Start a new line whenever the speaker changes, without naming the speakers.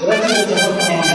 我要这个讲话好